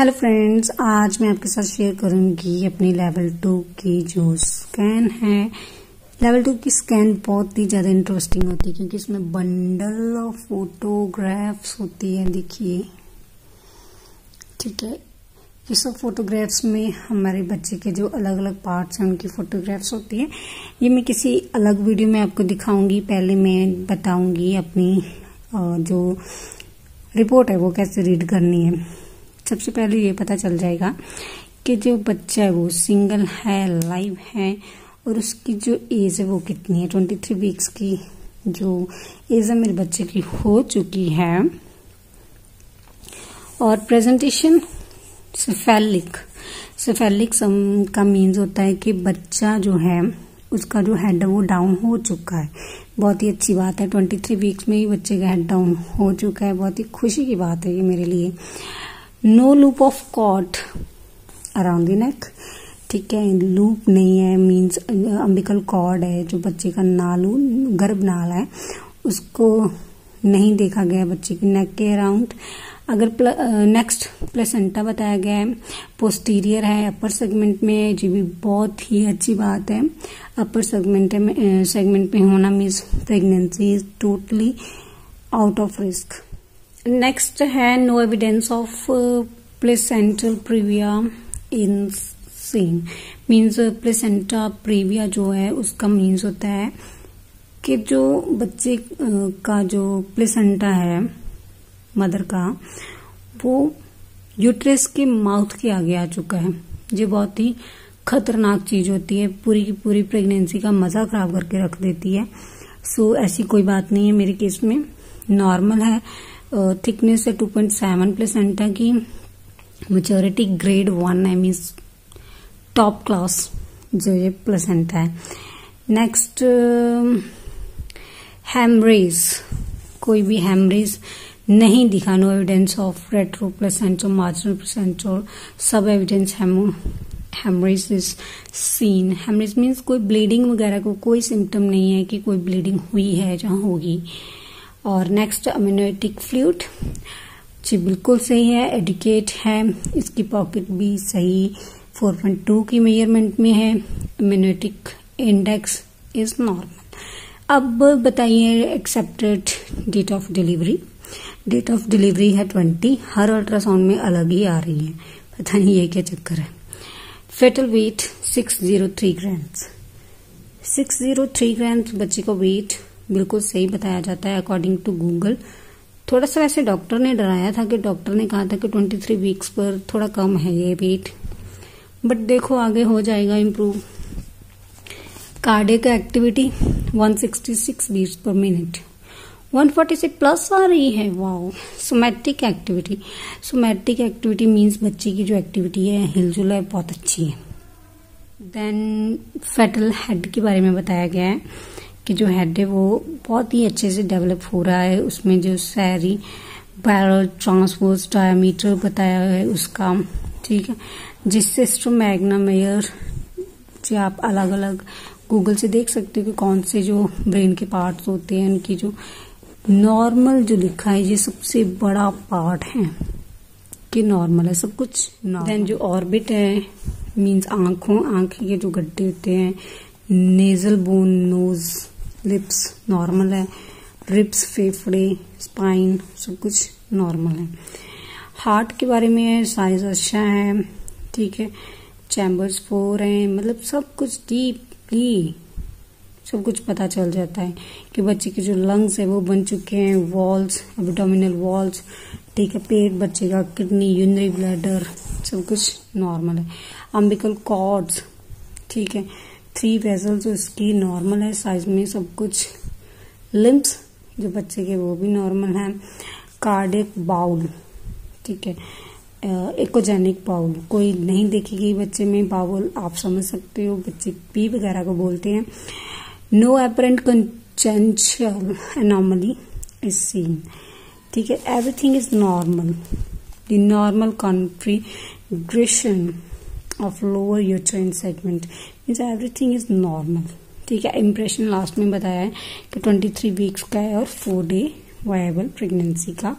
Hello friends आज मैं आपके साथ शेयर करूँगी अपनी लेवल टू की जो स्कैन है। लेवल टू की स्कैन बहुत ही ज़्यादा इंटरेस्टिंग होती है क्योंकि इसमें बंडल ऑफ़ फोटोग्राफ्स होती है, देखिए। ठीक है? ये सब फोटोग्राफ्स में हमारे बच्चे के जो अलग अलग पार्ट्स हैं, उनकी फोटोग्राफ्स होती है। ये मैं किसी अलग वीडियो में आपको दिखाऊँगी। पहले मैं बताऊँगी अपनी जो रिपोर्ट है वो कैसे रीड करनी है। सबसे पहले ये पता चल जाएगा कि जो बच्चा है वो सिंगल है लाइव है, और उसकी जो एज है वो कितनी है? ट्वेंटी थ्री वीक्स की जो एज है मेरे बच्चे की हो चुकी है। और प्रेजेंटेशन सिफेलिक सिफेलिक का मीन्स होता है कि बच्चा जो है, उसका जो हेड है वो डाउन हो चुका है। बहुत ही अच्छी बात है। ट्वेंटी थ्री वीक्स में ही बच्चे का हेड डाउन हो चुका है। बहुत ही खुशी की बात है ये मेरे लिए। No loop of cord around the neck ठीक है लूप नहीं है मींस अम्बिकल कॉर्ड है, जो बच्चे का नालू, गर्भ नाल है, उसको नहीं देखा गया बच्चे की नेक के अराउंड अगर नेक्स्ट प्लेसेंटा बताया गया है पोस्टीरियर है अपर सेगमेंट में जी भी बहुत ही अच्छी बात है. अपर सेगमेंट में सेगमेंट में होना means pregnancy is totally out of risk next है no evidence of placental previa in seen means placenta previa जो है उसका मीन्स होता है कि जो बच्चे uh, का जो प्लेसेंटा है मदर का वो यूट्रेस के माउथ के आगे आ चुका है। जो बहुत ही खतरनाक चीज़ होती है पूरी की पूरी प्रेगनेंसी का मज़ा खराब करके रख देती है। सो so, ऐसी कोई बात नहीं है मेरे केस में। नॉर्मल है। थिकनेस है टू पॉइंट सेवन प्लेसेंटा की मेच्योरिटी ग्रेड वन है मीन्स टॉप क्लास जो ये प्लेसेंटा है। नेक्स्ट हेमरेज कोई भी हेमरेज नहीं दिखा no evidence of retro placental marginal placental सब evidence haemorrhage is seen haemorrhage means कोई ब्लीडिंग वगैरह को कोई सिम्टम नहीं है कि कोई ब्लीडिंग हुई है जहाँ होगी। और नेक्स्ट अम्यूनेटिक फ्लूड जी बिल्कुल सही है एडिकेट है, इसकी पॉकेट भी सही 4.2 की मेज़रमेंट में है अम्यूनेटिक इंडेक्स इज़ नॉर्मल अब बताइए expected date of delivery date of delivery है 20 हर अल्ट्रासाउंड में अलग ही आ रही है, पता नहीं ये क्या चक्कर है। फेटल वेट 603 ग्राम्स 603 ग्राम्स बच्चे का वेट बिल्कुल सही बताया जाता है अकॉर्डिंग टू गूगल थोड़ा सा वैसे डॉक्टर ने डराया था कि डॉक्टर ने कहा था कि 23 वीक्स पर थोड़ा कम है ये वेट बट देखो, आगे हो जाएगा इम्प्रूव का activity 166 beats per minute 146 plus आ रही है wow somatic activity somatic activity means बच्चे की जो एक्टिविटी है, हिलजुल है, बहुत अच्छी है। देन फेटल हेड के बारे में बताया गया है। कि जो हेड है वो बहुत ही अच्छे से डेवलप हो रहा है। उसमें जो सैरी बैरल ट्रांसपोर्स डायमीटर बताया है उसका ठीक है? जिस सिस्टम जिससे स्ट्रोमैग्नामेयर जो आप अलग अलग गूगल से देख सकते हो कि कौन से जो ब्रेन के पार्ट्स होते हैं उनकी जो नॉर्मल जो लिखा है ये सबसे बड़ा पार्ट है कि नॉर्मल है सब कुछ देन जो ऑर्बिट है मींस आँखों आँख के जो गड्ढे होते हैं nasal bone nose lips normal है रिप्स फेफड़े, स्पाइन, सब कुछ नॉर्मल है। हार्ट के बारे में साइज़ अच्छा है, ठीक है। चैम्बर्स फोर हैं मतलब सब कुछ डीपली सब कुछ पता चल जाता है कि बच्चे के जो लंग्स है वो बन चुके हैं वॉल्स एबडोमिनल वॉल्स ठीक है। पेट, बच्चे का किडनी यूनरी ब्लैडर सब कुछ नॉर्मल है। अम्बिकल कॉर्ड्स ठीक है। थ्री वेजल्स उसकी नॉर्मल है साइज़ में सब कुछ। लिम्स जो बच्चे के, वो भी नॉर्मल हैं। कार्डिक बाउल ठीक है। एकोजेनिक बाउल कोई नहीं देखेगी बच्चे में बाउल आप समझ सकते हो, बच्चे पी वगैरह को बोलते हैं। No apparent congenital anomaly is seen ठीक है। Everything is normal the normal configuration of lower uterine segment means everything is normal ठीक है? इम्प्रेशन लास्ट में बताया है कि 23 वीक्स का है और फोर डे वायबल प्रेगनेंसी का।